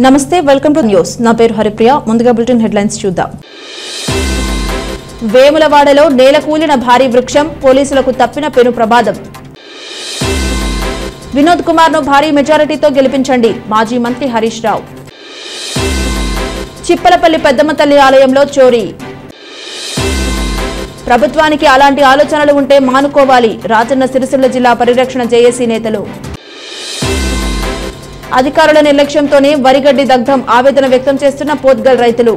నమస్తే welcome to news. నా పేరు హరిప్రియ. ముందుగా బులెటిన్ హెడ్లైన్స్ చూద్దాం. వేములవాడలో నేల కూలిన భారీ వృక్షం పోలీసులకు తప్పిన పెను ప్రమాదం. వినోద్ కుమార్ను భారీ మెజారిటీతో గెలిపించండి. మాజీ మంత్రి హరీష్ రావు. చిప్పలపల్లి పెద్దమ్మ తల్లి ఆలయంలో చోరీ. ప్రభుత్వానికి అలాంటి ఆలోచనలు ఉంటే మానుకోవాలి. రాజన్న సిరిసిల్ల జిల్లా పరిరక్షణ జేఏసీ నేతలు. అధికారుల నిర్లక్ష్యంతోనే వరిగడ్డి దగ్ధం ఆవేదన వ్యక్తం చేస్తున్న పోత్గల్ రైతులు.